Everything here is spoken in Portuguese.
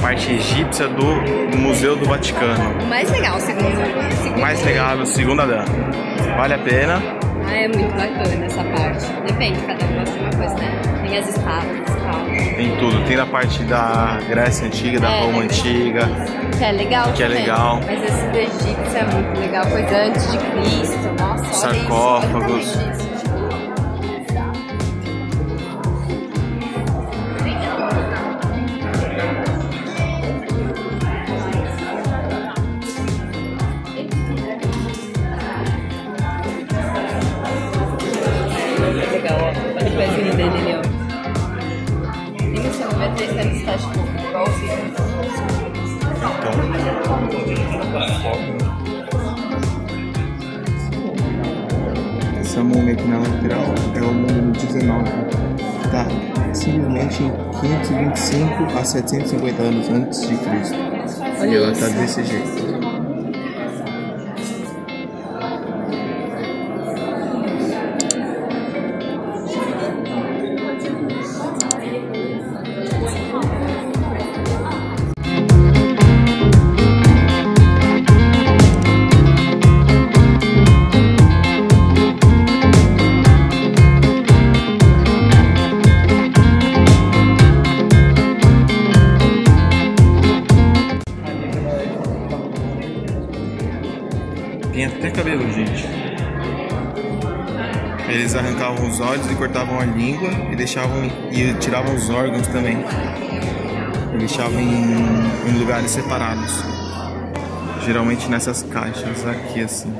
parte egípcia do Museu do Vaticano. O mais legal, segundo. segundo Mais legal, o segundo Adão. Vale a pena. Ah, é muito bacana essa parte. Depende, cada um gosta de uma coisa, né? Tem as estátuas e tal. Tem tudo. Tem da parte da Grécia Antiga, da É, Roma Antiga. Que é legal Que é também. legal. Mas esse do Egito é muito legal. Coisa antes de Cristo. Nossa, olha isso. Essa múmia aqui na lateral é o número 19. Tá simplesmente em 525 a 750 anos antes de Cristo. E ela tá desse jeito. Tem até cabelo, gente. Eles arrancavam os olhos e cortavam a língua e deixavam e tiravam os órgãos também. E deixavam em, em lugares separados. Geralmente nessas caixas aqui assim.